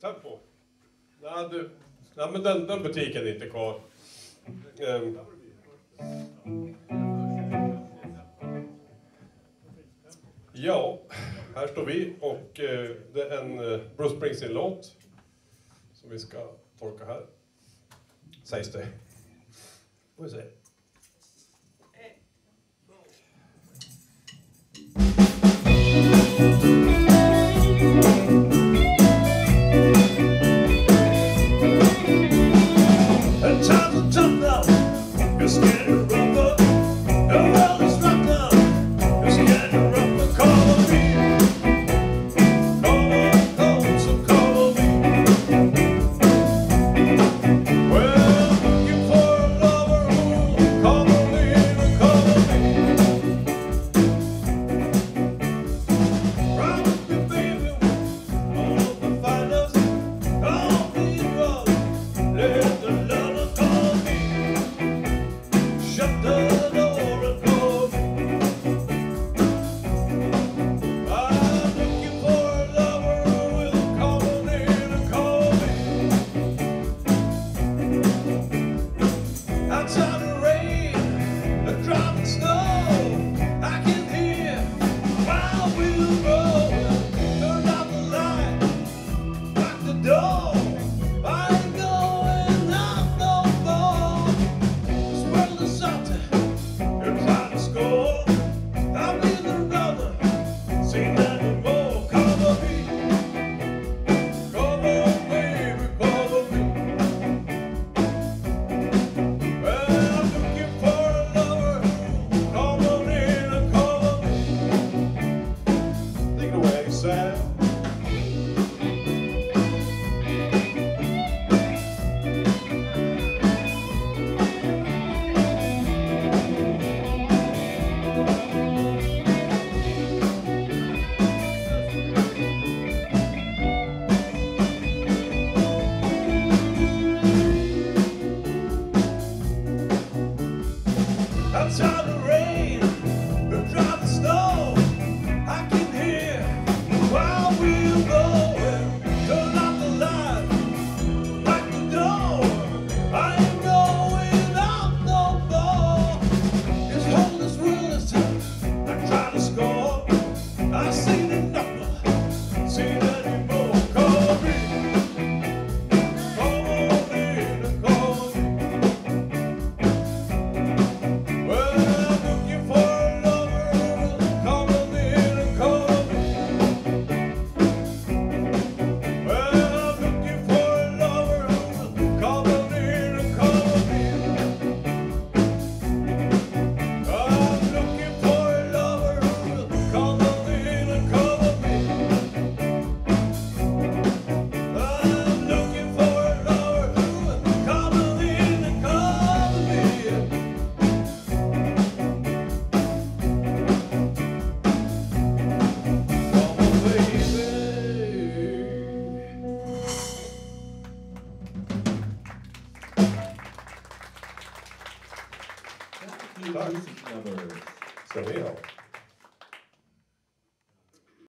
Tack på. Nej, du. Nej men den, den butiken är inte kvar. Um. Ja, här står vi och eh, det är en eh, Bruce Springsteen-låt som vi ska tolka här. Sägs det. Får vi se. That's all. Tux numbers. Surreal.